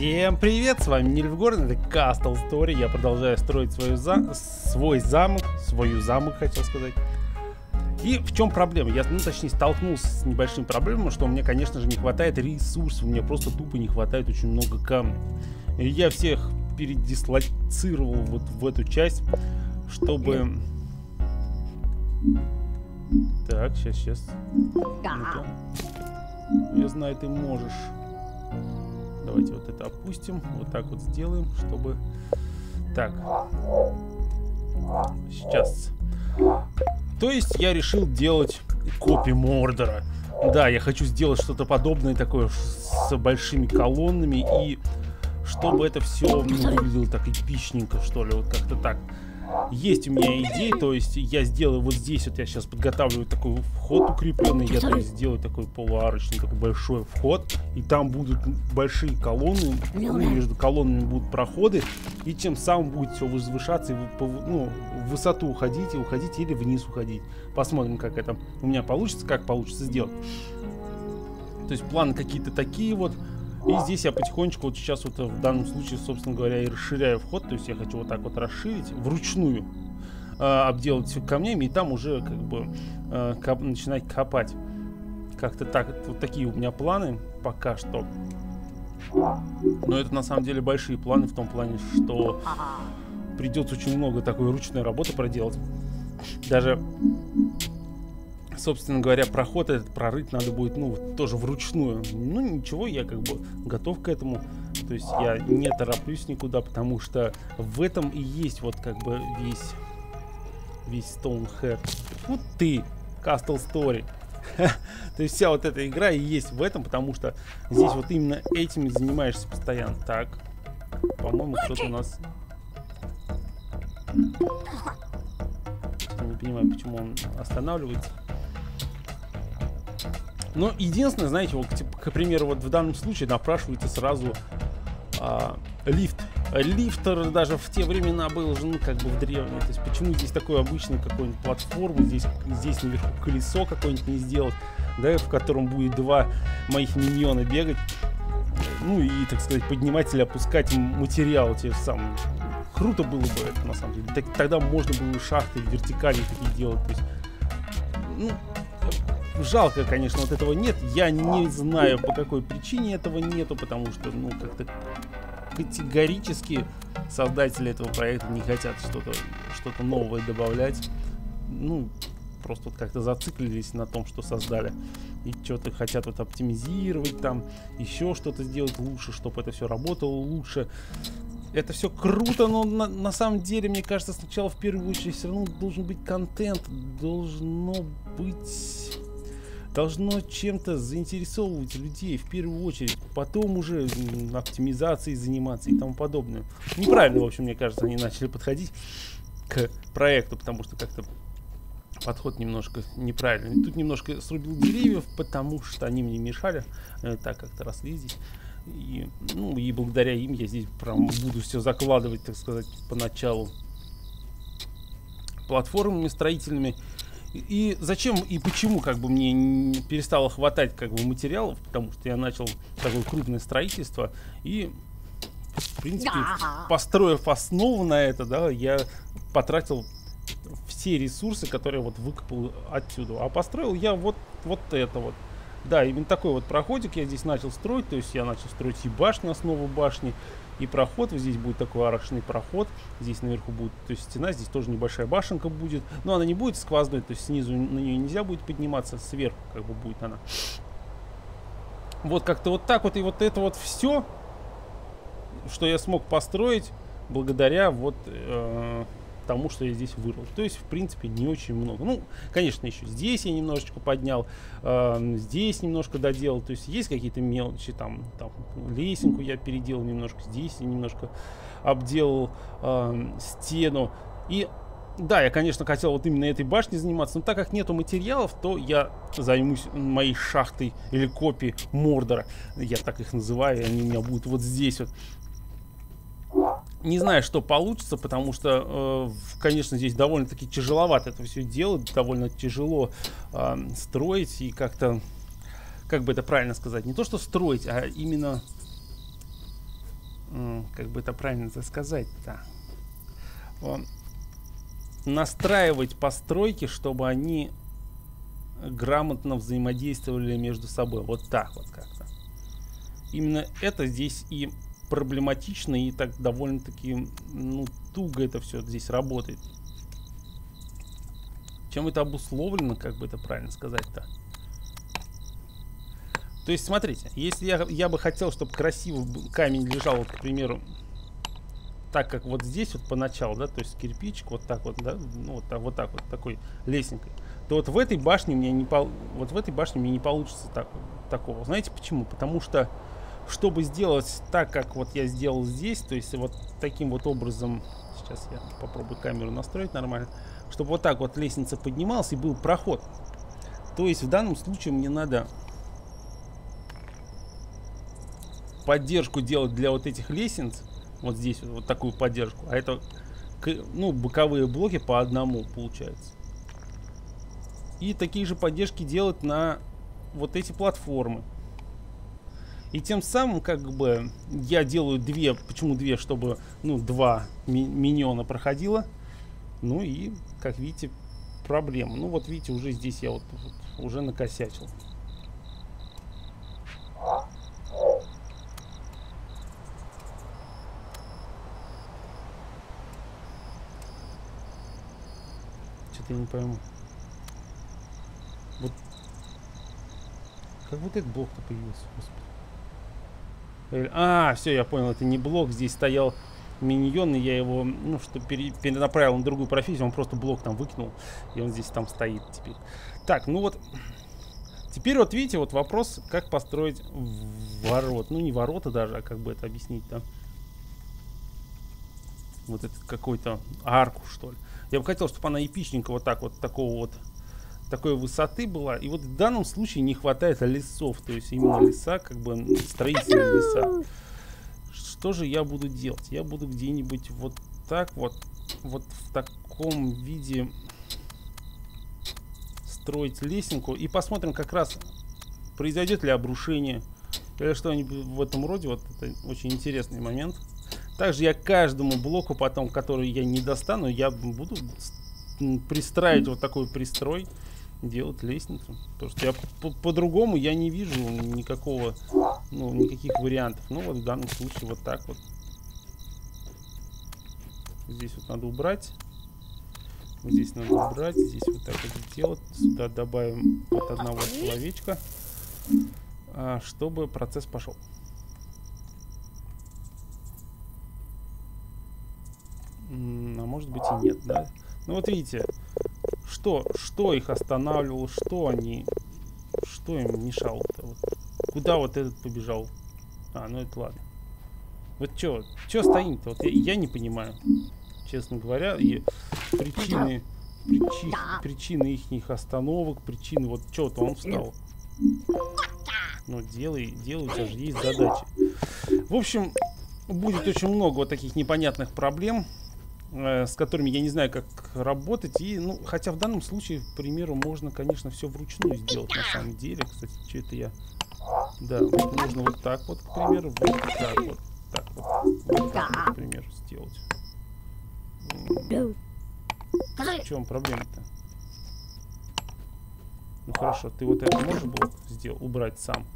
Всем привет, с вами Нильфгорн, это Castle Story. Я продолжаю строить свою за... свой замок, свою замок, хотел сказать. И в чем проблема? Я, ну, точнее, столкнулся с небольшим проблемой, что мне, конечно же, не хватает ресурсов. Мне просто тупо не хватает очень много камней. И я всех передислоцировал вот в эту часть, чтобы... Так, сейчас, сейчас. Ну-ка. Я знаю, ты можешь. Давайте вот это опустим. Вот так вот сделаем, чтобы... Так. Сейчас. То есть я решил делать копи Мордора. Да, я хочу сделать что-то подобное такое с большими колоннами и чтобы это все ну, выглядело так эпичненько, что ли, вот как-то так. Есть у меня идея, то есть я сделаю вот здесь, вот я сейчас подготавливаю такой вход укрепленный, я то есть сделаю такой полуарочный, такой большой вход, и там будут большие колонны, ну, между колоннами будут проходы, и тем самым будет все возвышаться, и ну, в высоту уходить, и уходить, или вниз уходить. Посмотрим, как это у меня получится, как получится сделать. То есть планы какие-то такие вот. И здесь я потихонечку, вот сейчас вот в данном случае, собственно говоря, и расширяю вход. То есть я хочу вот так вот расширить вручную, э, обделать все камнями, и там уже как бы э, коп, начинать копать. Как-то так, вот такие у меня планы пока что. Но это на самом деле большие планы в том плане, что придется очень много такой ручной работы проделать. Даже собственно говоря, проход этот прорыть надо будет, ну, тоже вручную. Ну, ничего, я как бы готов к этому. То есть я не тороплюсь никуда, потому что в этом и есть вот как бы весь, весь Stonehead. Вот ты, Castle Story. То есть вся вот эта игра и есть в этом, потому что здесь вот именно этим занимаешься постоянно. Так, по-моему, кто-то у нас... не понимаю, почему он останавливается. Но единственное, знаете, вот, типа, к примеру, вот в данном случае напрашивается сразу а, лифт. Лифтер даже в те времена был уже, ну, как бы в древние. То есть почему здесь такой обычный какой-нибудь платформу, здесь, здесь наверху колесо какое-нибудь не сделать, да, в котором будет два моих миньона бегать. Ну и, так сказать, поднимать или опускать материал те самые. Круто было бы это, на самом деле. Так, тогда можно было шахты вертикальные такие делать. То есть, ну, жалко, конечно, вот этого нет. Я не знаю, по какой причине этого нету, потому что, ну, как-то категорически создатели этого проекта не хотят что-то что, -то, новое добавлять. Ну, просто вот как-то зациклились на том, что создали. И что-то хотят вот оптимизировать там, еще что-то сделать лучше, чтобы это все работало лучше. Это все круто, но на, на самом деле, мне кажется, сначала в первую очередь все равно должен быть контент, должно быть должно чем-то заинтересовывать людей в первую очередь, потом уже оптимизацией заниматься и тому подобное. Неправильно, в общем, мне кажется, они начали подходить к проекту, потому что как-то подход немножко неправильный. Тут немножко срубил деревьев, потому что они мне мешали э, так как-то росли здесь. И, ну, и благодаря им я здесь прям буду все закладывать, так сказать, поначалу платформами строительными. И зачем и почему как бы мне не перестало хватать как бы материалов, потому что я начал такое крупное строительство и в принципе построив основу на это, да, я потратил все ресурсы, которые вот выкопал отсюда. А построил я вот вот это вот. Да, именно такой вот проходик я здесь начал строить, то есть я начал строить и башню, основу башни, и проход. Здесь будет такой арочный проход. Здесь наверху будет, то есть стена, здесь тоже небольшая башенка будет. Но она не будет сквозной, то есть снизу на нее нельзя будет подниматься, сверху как бы будет она. Вот как-то вот так вот. И вот это вот все, что я смог построить благодаря вот... Э тому, что я здесь вырвал. То есть, в принципе, не очень много. Ну, конечно, еще здесь я немножечко поднял, э, здесь немножко доделал. То есть, есть какие-то мелочи, там, там лесенку я переделал немножко, здесь я немножко обделал э, стену. И да, я, конечно, хотел вот именно этой башней заниматься, но так как нету материалов, то я займусь моей шахтой или копией Мордора. Я так их называю, они у меня будут вот здесь вот. Не знаю, что получится, потому что, э, конечно, здесь довольно-таки тяжеловато это все делать, довольно тяжело строить и как-то, как бы это правильно сказать, не то что строить, а именно как бы это правильно сказать-то, настраивать постройки, чтобы они грамотно взаимодействовали между собой. Вот так вот как-то. Именно это здесь и проблематично, и так довольно-таки ну, туго это все здесь работает. Чем это обусловлено, как бы это правильно сказать-то? То есть, смотрите, если я, я бы хотел, чтобы красивый камень лежал, вот, к примеру, так как вот здесь вот поначалу, да, то есть кирпичик вот так вот, да, ну вот так вот, так вот такой лесенкой, то вот в этой башне мне не пол, вот в этой башне мне не получится так, такого. Знаете почему? Потому что чтобы сделать так, как вот я сделал здесь, то есть вот таким вот образом, сейчас я попробую камеру настроить нормально, чтобы вот так вот лестница поднималась и был проход. То есть в данном случае мне надо поддержку делать для вот этих лестниц, вот здесь вот, вот такую поддержку, а это ну боковые блоки по одному получается. И такие же поддержки делать на вот эти платформы. И тем самым, как бы, я делаю две, почему две, чтобы, ну, два ми миньона проходило. Ну и, как видите, проблема. Ну вот видите, уже здесь я вот, вот уже накосячил. Что-то я не пойму. Вот. Как вот этот блок-то появился, господи. А, все, я понял, это не блок, здесь стоял миньон, и я его, ну, что пере, перенаправил на другую профессию, он просто блок там выкинул, и он здесь там стоит теперь. Так, ну вот, теперь вот видите, вот вопрос, как построить ворот. Ну, не ворота даже, а как бы это объяснить, да? Вот это какой-то арку, что ли. Я бы хотел, чтобы она эпичненько вот так вот, такого вот такой высоты была. И вот в данном случае не хватает лесов. То есть именно леса, как бы строительные леса. Что же я буду делать? Я буду где-нибудь вот так вот, вот в таком виде строить лесенку. И посмотрим как раз, произойдет ли обрушение. Или что-нибудь в этом роде. Вот это очень интересный момент. Также я каждому блоку потом, который я не достану, я буду пристраивать вот такой пристрой делать лестницу. Потому что я по-другому по я не вижу никакого, ну, никаких вариантов. Ну, вот в данном случае вот так вот. Здесь вот надо убрать. здесь надо убрать. Здесь вот так вот сделать. Сюда добавим от одного человечка. А, чтобы процесс пошел. А может быть и нет, да? Ну вот видите, что, что их останавливало, что они, что им мешало-то? Вот, куда вот этот побежал? А, ну это ладно. Вот что, что стоим-то? Вот я, я не понимаю, честно говоря, и причины, причи, причины их остановок, причины, вот что-то он встал. Ну, делай, делай, у тебя же есть задачи. В общем, будет очень много вот таких непонятных проблем. Э, с которыми я не знаю, как работать. И, ну, хотя в данном случае, к примеру, можно, конечно, все вручную сделать на самом деле. Кстати, что это я... Да, вот можно вот так вот, к примеру, вот так вот, так вот, вот так вот, к примеру, сделать. В чем проблема-то? Ну хорошо, ты вот этот можешь блок сделать, убрать сам?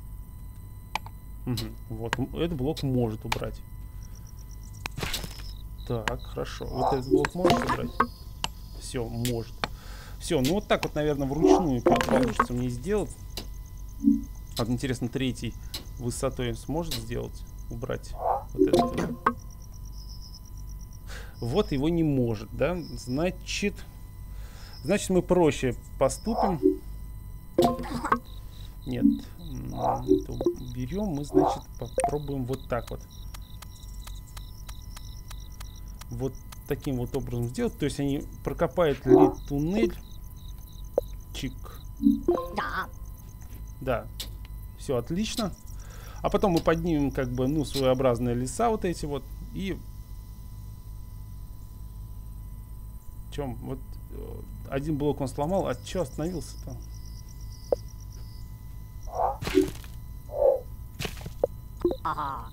Угу, вот, этот блок может убрать. Так, хорошо. Вот этот блок может убрать? Все, может. Все, ну вот так вот, наверное, вручную получится мне сделать. А интересно, третий высотой сможет сделать? Убрать вот этот. Вот его не может, да? Значит, значит мы проще поступим. Нет, это берем, мы, значит, попробуем вот так вот вот таким вот образом сделать. То есть они прокопают ли туннель. Чик. Да. Да. Все отлично. А потом мы поднимем как бы, ну, своеобразные леса вот эти вот. И... Чем? Вот э, один блок он сломал. А что остановился-то? Ага.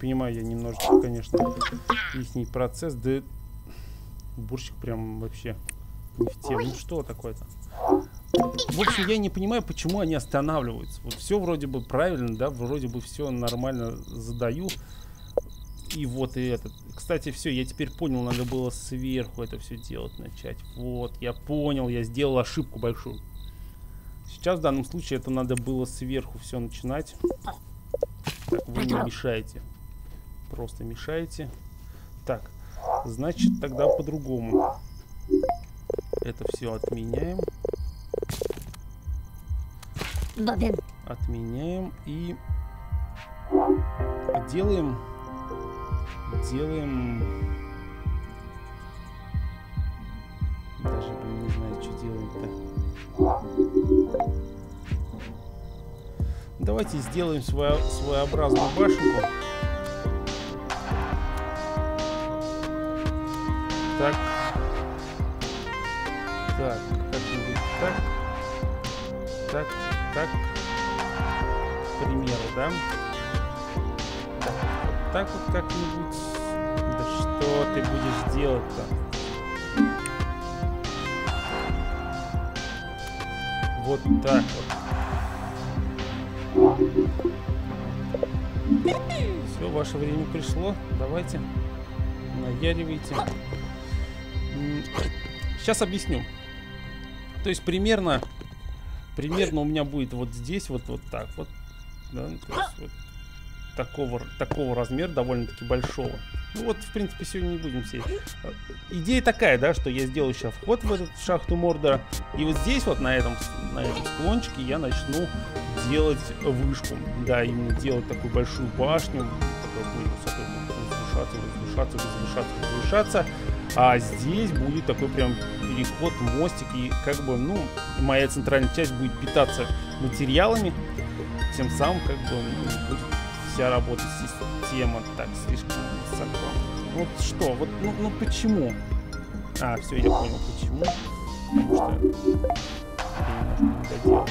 Понимаю я немножечко, конечно, их процесс. Да бурщик прям вообще не в тему. Ну что такое-то? В общем, я не понимаю, почему они останавливаются. Вот все вроде бы правильно, да, вроде бы все нормально задаю. И вот и этот. Кстати, все, я теперь понял, надо было сверху это все делать начать. Вот, я понял, я сделал ошибку большую. Сейчас в данном случае это надо было сверху все начинать. Так, вы не мешаете. Просто мешаете. Так, значит тогда по-другому. Это все отменяем. Отменяем и делаем делаем даже не знаю, что делаем-то. Давайте сделаем свою своеобразную башенку. Как-нибудь так. Так, так. К примеру, да? Вот так вот как-нибудь. Да что ты будешь делать-то? Вот так вот. Все, ваше время пришло. Давайте. Наяривайте. Сейчас объясню. То есть примерно, примерно у меня будет вот здесь вот вот так вот, да, то есть вот такого такого размера довольно-таки большого. Ну вот, в принципе, сегодня не будем сесть. Идея такая, да, что я сделаю сейчас вход в эту шахту Мордора. И вот здесь вот, на этом, на этом склончике, я начну делать вышку. Да, именно делать такую большую башню, которая будет возвышаться, возвышаться, возвышаться, возвышаться. А здесь будет такой прям переход, мостик. И как бы, ну, моя центральная часть будет питаться материалами. Тем самым, как бы, ну, вся работа система так слишком высоко. Вот что, вот, ну, ну почему? А, все, я понял, почему. Потому что немножко не доделал.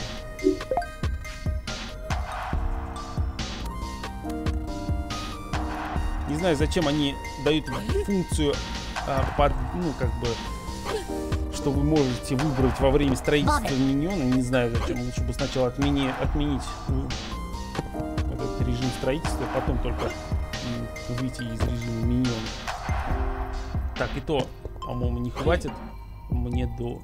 Не знаю, зачем они дают функцию а, под, ну, как бы, что вы можете выбрать во время строительства миньона. Не знаю, зачем. Лучше бы сначала отмени, отменить вот этот режим строительства, а потом только выйти из режима миньона. Так, и то, по-моему, не хватит мне до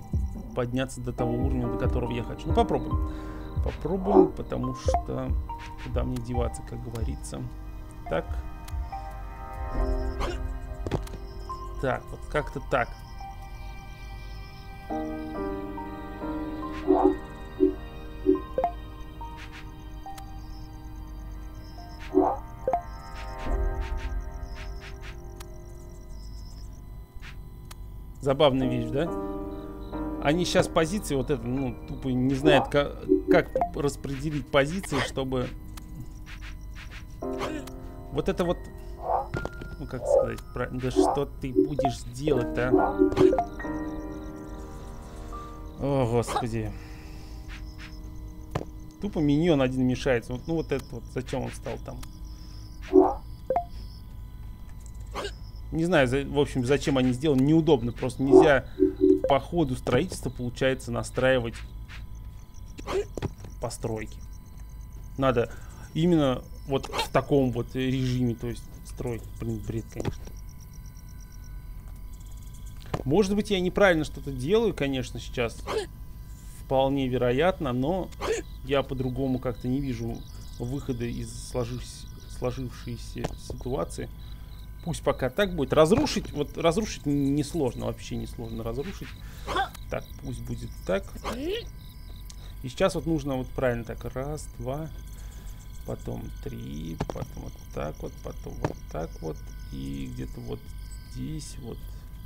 подняться до того уровня, до которого я хочу. Ну, попробуем. Попробуем, потому что куда мне деваться, как говорится. Так. Так, вот как-то так. Забавная вещь, да? Они сейчас позиции, вот это, ну, тупо не знают, как, как распределить позиции, чтобы... Вот это вот ну как сказать, про... да что ты будешь делать-то? О, господи. Тупо миньон один мешается. Вот, ну вот это вот, зачем он стал там? Не знаю, за, в общем, зачем они сделаны. Неудобно. Просто нельзя по ходу строительства, получается, настраивать постройки. Надо именно вот в таком вот режиме, то есть строить. Блин, бред, конечно. Может быть, я неправильно что-то делаю, конечно, сейчас. Вполне вероятно, но я по-другому как-то не вижу выхода из сложившейся, сложившейся ситуации. Пусть пока так будет. Разрушить, вот разрушить несложно, вообще несложно разрушить. Так, пусть будет так. И сейчас вот нужно вот правильно так. Раз, два, потом 3, потом вот так вот, потом вот так вот, и где-то вот здесь вот,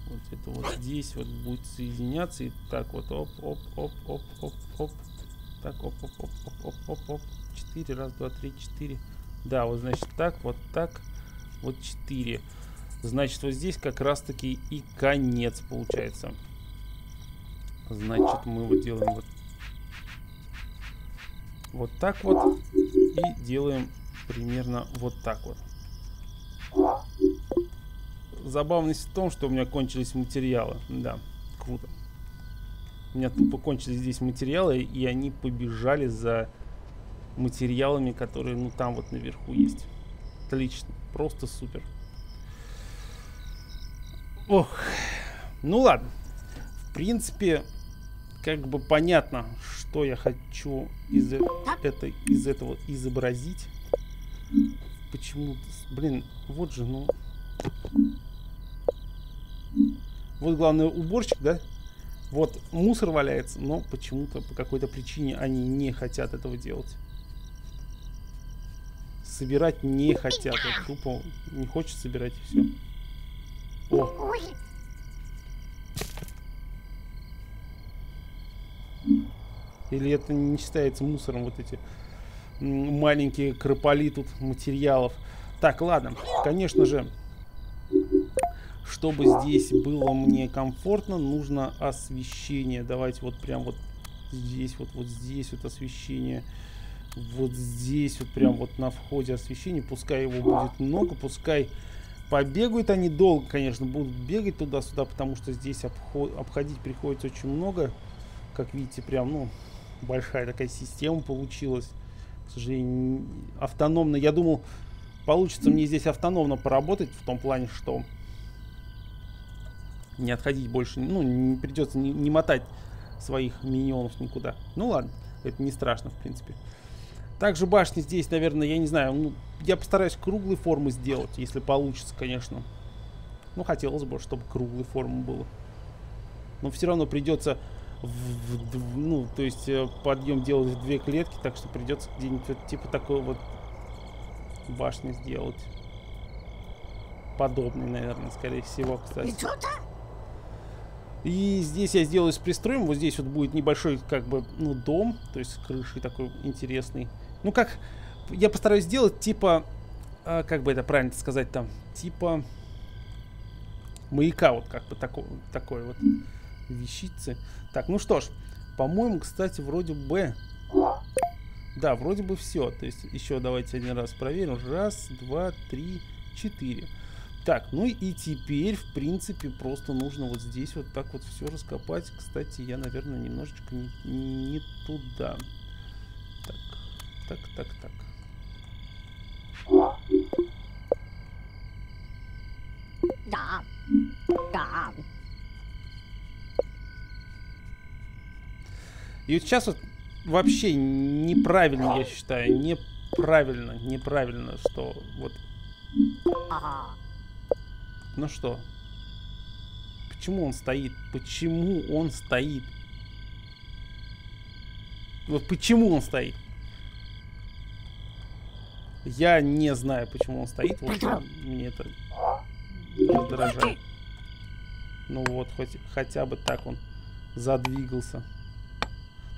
вот это вот здесь вот будет соединяться, и так вот, оп, оп, оп, оп, оп, оп, так, оп, оп, оп, оп, оп, оп, оп, 4, раз, два, три, четыре, да, вот значит так, вот так, вот 4, значит вот здесь как раз таки и конец получается. Значит, мы вот делаем вот, вот так вот. И делаем примерно вот так вот. Забавность в том, что у меня кончились материалы. Да, круто. У меня тупо кончились здесь материалы, и они побежали за материалами, которые, ну, там вот наверху есть. Отлично. Просто супер. Ох. Ну ладно. В принципе, как бы понятно, что я хочу из, это, из этого изобразить. Почему? Блин, вот же, ну... Вот главный уборщик, да? Вот мусор валяется, но почему-то по какой-то причине они не хотят этого делать. Собирать не хотят. Вот тупо не хочет собирать все. О. Или это не считается мусором, вот эти маленькие крополи тут материалов. Так, ладно, конечно же, чтобы здесь было мне комфортно, нужно освещение. Давайте вот прям вот здесь, вот, вот здесь вот освещение. Вот здесь вот прям вот на входе освещение. Пускай его будет много, пускай побегают они долго, конечно, будут бегать туда-сюда, потому что здесь обход, обходить приходится очень много. Как видите, прям, ну, большая такая система получилась. К сожалению, автономно. Я думал, получится мне здесь автономно поработать в том плане, что не отходить больше, ну, не придется не, не мотать своих миньонов никуда. Ну ладно, это не страшно, в принципе. Также башни здесь, наверное, я не знаю, ну, я постараюсь круглой формы сделать, если получится, конечно. Ну, хотелось бы, чтобы круглой формы было. Но все равно придется, в, в, ну, то есть э, подъем делать в две клетки, так что придется где-нибудь типа такой вот башни сделать. Подобный, наверное, скорее всего, кстати. И здесь я сделаю с пристроем. Вот здесь вот будет небольшой, как бы, ну, дом. То есть с такой интересный. Ну, как... Я постараюсь сделать, типа... А, как бы это правильно сказать там? Типа... Маяка вот как бы такой, такой вот вещицы. Так, ну что ж. По-моему, кстати, вроде бы... Да, вроде бы все. То есть еще давайте один раз проверим. Раз, два, три, четыре. Так, ну и теперь, в принципе, просто нужно вот здесь вот так вот все раскопать. Кстати, я, наверное, немножечко не, не туда. Так, так, так, так. Да, да. И вот сейчас вот вообще неправильно, я считаю, неправильно, неправильно, что вот... Ага. Ну что? Почему он стоит? Почему он стоит? Вот почему он стоит? Я не знаю, почему он стоит. Вот мне это раздражает. Ну вот, хоть хотя бы так он задвигался.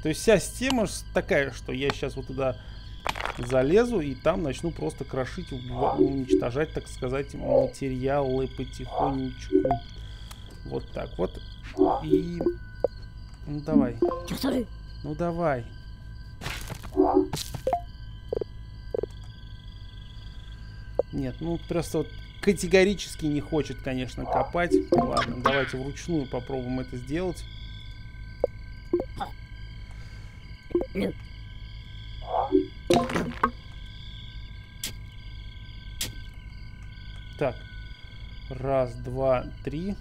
То есть вся система такая, что я сейчас вот туда залезу и там начну просто крошить, уничтожать, так сказать, материалы потихонечку. Вот так вот. И... Ну давай. Ну давай. Нет, ну просто вот категорически не хочет, конечно, копать. Ладно, давайте вручную попробуем это сделать. Так. Раз, два, три.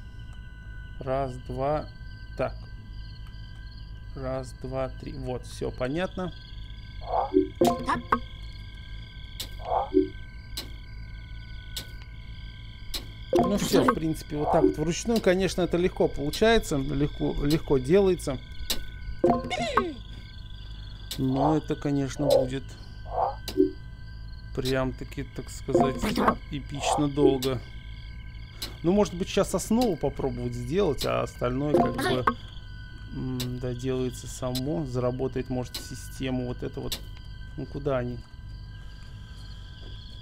Раз, два. Так. Раз, два, три. Вот, все понятно. Ну все, в принципе, вот так вот вручную, конечно, это легко получается, легко, легко делается. Но это, конечно, будет прям-таки, так сказать, эпично долго. Ну, может быть, сейчас основу попробовать сделать, а остальное как бы да, делается само. Заработает, может, систему вот это вот. Ну, куда они?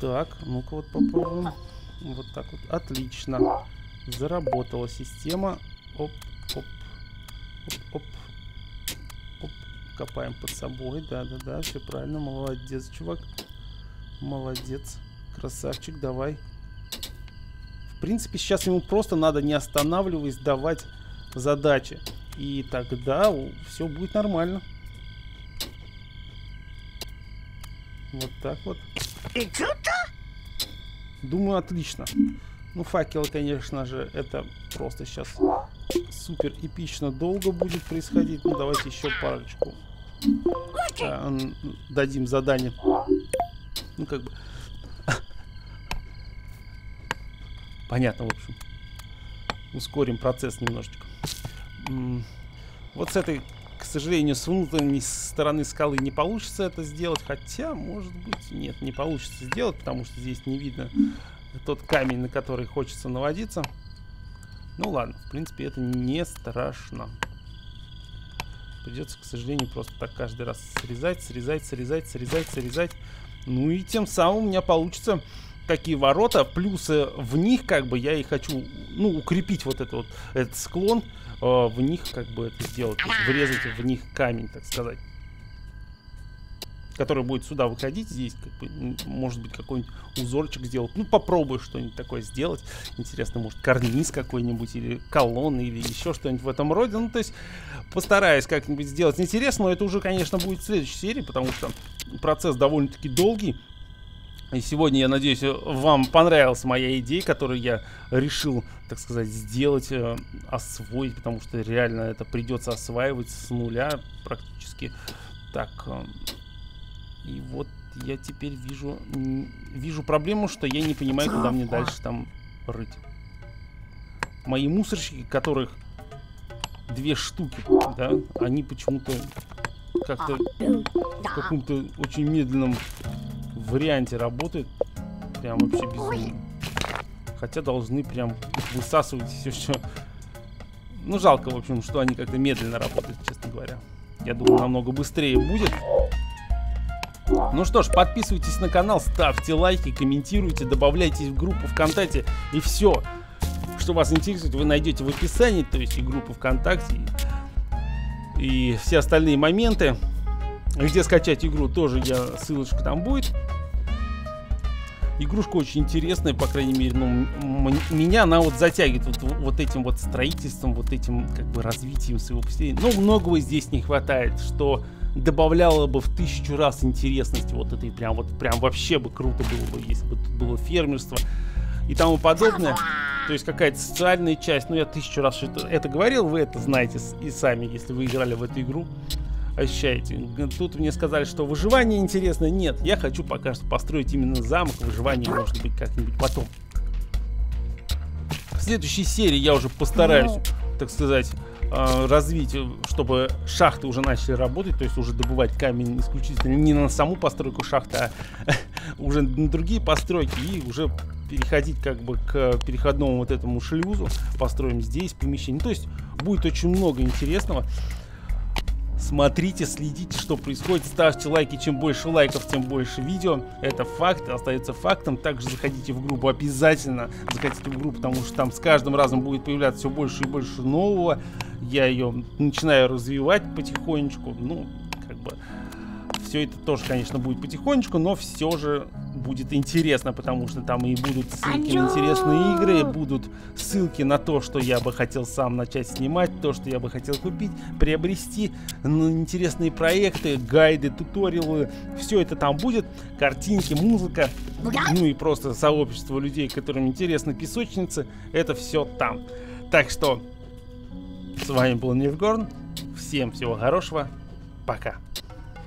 Так, ну-ка вот попробуем. Вот так вот. Отлично. Заработала система. Оп, оп, оп, оп. копаем под собой. Да-да-да, все правильно. Молодец, чувак. Молодец. Красавчик, давай. В принципе, сейчас ему просто надо, не останавливаясь, давать задачи. И тогда все будет нормально. Вот так вот. Думаю, отлично. Ну, факел, конечно же, это просто сейчас супер эпично долго будет происходить. Ну, давайте еще парочку а, дадим задание. Ну, как бы... Понятно, в общем. Ускорим процесс немножечко. Вот с этой, к сожалению, с внутренней стороны скалы не получится это сделать. Хотя, может быть, нет, не получится сделать, потому что здесь не видно тот камень, на который хочется наводиться. Ну ладно, в принципе, это не страшно. Придется, к сожалению, просто так каждый раз срезать, срезать, срезать, срезать, срезать. Ну и тем самым у меня получится такие ворота. Плюсы в них, как бы, я и хочу, ну, укрепить вот этот вот этот склон. Э, в них, как бы, это сделать. Есть врезать в них камень, так сказать который будет сюда выходить, здесь, как бы, может быть, какой-нибудь узорчик сделать. Ну, попробую что-нибудь такое сделать. Интересно, может, карниз какой-нибудь, или колонны, или еще что-нибудь в этом роде. Ну, то есть, постараюсь как-нибудь сделать интересно, но это уже, конечно, будет в следующей серии, потому что процесс довольно-таки долгий. И сегодня, я надеюсь, вам понравилась моя идея, которую я решил, так сказать, сделать, э, освоить, потому что реально это придется осваивать с нуля практически. Так, э, и вот я теперь вижу, вижу проблему, что я не понимаю, куда мне дальше там рыть. Мои мусорщики, которых две штуки, да, они почему-то как-то в каком-то очень медленном варианте работают. Прям вообще безумно. Хотя должны прям высасывать все, что... Ну, жалко, в общем, что они как-то медленно работают, честно говоря. Я думаю, намного быстрее будет. Ну что ж, подписывайтесь на канал, ставьте лайки, комментируйте, добавляйтесь в группу ВКонтакте и все, что вас интересует, вы найдете в описании, то есть и группу ВКонтакте, и, и все остальные моменты. Где скачать игру, тоже я, ссылочка там будет. Игрушка очень интересная, по крайней мере, ну, меня она вот затягивает вот, вот этим вот строительством, вот этим как бы развитием своего поселения. Ну, многого здесь не хватает, что добавляло бы в тысячу раз интересности вот этой прям вот прям вообще бы круто было бы, если бы тут было фермерство и тому подобное. То есть какая-то социальная часть. Ну, я тысячу раз это, это говорил, вы это знаете и сами, если вы играли в эту игру. Ощущаете. Тут мне сказали, что выживание интересно. Нет, я хочу пока что построить именно замок. Выживание может быть как-нибудь потом. В следующей серии я уже постараюсь, так сказать, э, развить, чтобы шахты уже начали работать, то есть уже добывать камень исключительно не на саму постройку шахты, а уже на другие постройки и уже переходить как бы к переходному вот этому шлюзу, построим здесь помещение. То есть будет очень много интересного. Смотрите, следите, что происходит, ставьте лайки, чем больше лайков, тем больше видео. Это факт, остается фактом. Также заходите в группу, обязательно заходите в группу, потому что там с каждым разом будет появляться все больше и больше нового. Я ее начинаю развивать потихонечку. Ну, как бы все это тоже, конечно, будет потихонечку, но все же будет интересно, потому что там и будут ссылки на интересные игры, будут ссылки на то, что я бы хотел сам начать снимать, то, что я бы хотел купить, приобрести, ну, интересные проекты, гайды, туториалы, все это там будет, картинки, музыка, ну и просто сообщество людей, которым интересны песочницы, это все там. Так что с вами был Ниргорн, всем всего хорошего, пока.